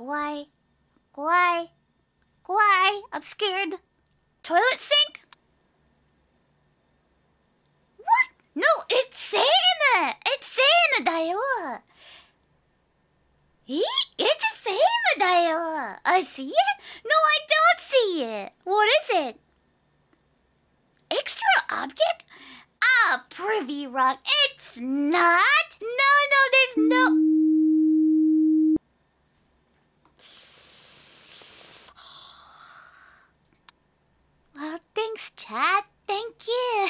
Why? Why? Why? I'm scared. Toilet sink? What? No, it's Santa! It's Santa だよえ It's a Santa だよ I see it? No, I don't see it. What is it? Extra object? Ah, privy wrong. It's not. Tad, thank you.